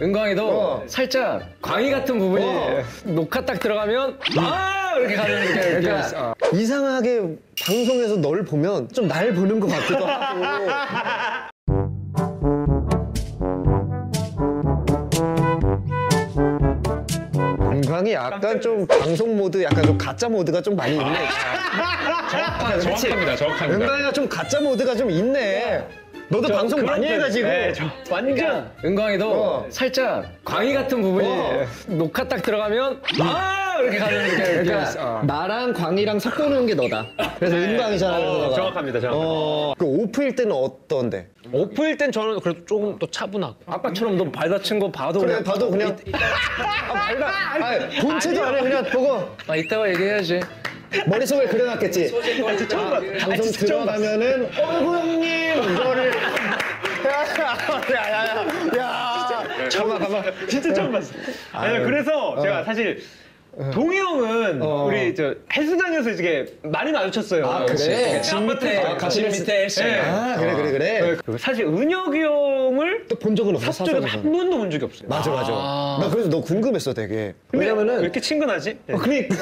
은광이도 어. 살짝 광희 같은 부분이 어. 녹화 딱 들어가면 아 이렇게 가는 느낌이 그러니까 있어. 이상하게 방송에서 널 보면 좀 날 보는 것 같기도 하고. 은광이 약간 좀 방송 모드, 약간 좀 가짜 모드가 좀 많이 있네. 정확합니다, 정확합니다. 은광이가 좀 가짜 모드가 좀 있네. 너도 방송 많이 해가지고. 네, 저 완전 은광이도 어. 살짝 광희 같은 부분이 어. 녹화 딱 들어가면 아 이렇게 가는 느낌이 그러니까 있어. 나랑 광이랑 섞어놓은 게 너다. 그래서 은광이잖아. 그래서 어, 너가. 정확합니다, 정확합니다. 어, 그 오프일 때는 어떤데? 오프일 땐 저는 그래도 조금 더 차분하고. 아까처럼 너 발 다친 거 봐도 그래 그냥 봐도 그냥 아 말라 아니, 본체도 안해 그냥 보고 아 이따가 얘기해야지. 머릿속에 그려놨겠지 아, 방송 들어가면은 어이구 형님 이거를 야야야 야 가만 가만 진짜 처음 봤어. 아니 그래서 제가 사실 동희 형은 어. 우리 저 헬스장에서 이게 많이 마주쳤어요. 아, 그래? 진 밑에 아, 같이 진 했을 밑에 헬스장. 네. 아 그래 그래 그래 그 사실 은혁이 형을 또 본 적은 없어 사적으로 한 번도 본 적이 없어요. 맞아 맞아 나 그래서 너 궁금했어 되게 근데 왜 왜냐면은 이렇게 친근하지? 네. 어, 그러니까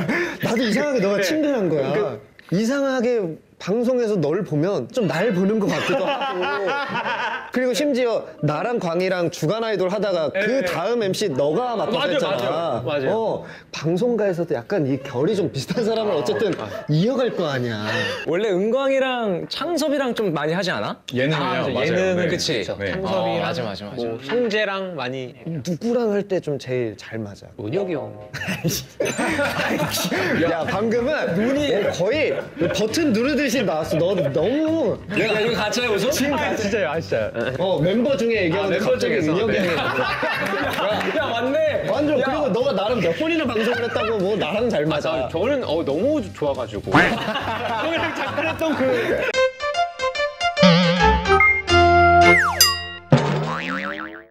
나도 이상하게 너가 친근한 거야. 이상하게 방송에서 널 보면 좀 날 보는 것 같기도 하고. 그리고 심지어 나랑 광희랑 주간 아이돌 하다가 그 네. 다음 MC 너가 맡아서 맞아요, 했잖아. 맞아요, 맞아요. 어, 방송가에서도 약간 이 결이 좀 비슷한 사람을 어쨌든 이어갈 거 아니야. 원래 은광이랑 창섭이랑 좀 많이 하지 않아? 예능이요. 아, 맞아요. 예능은 네. 그치. 그쵸. 네. 창섭이랑 어, 맞아, 맞아, 맞아. 뭐 성재랑 많이 누구랑 할 때 좀 제일 잘 맞아. 은혁이 형. 야, 방금은 눈이 거의 버튼 누르듯이 나왔어. 너 너무 내가 이거 가짜야 웃어? 아 진짜요, 아 진짜요. 어, 멤버 중에 얘기하는 멤버 갑자기 중에서, 은혁이 네. 형이 야 맞네. 완전 그리고 너가 나랑 몇 번이나 방송을 했다고 뭐 나랑 잘 맞아. 저는 어, 너무 좋아가지고 형이랑 작별했던 그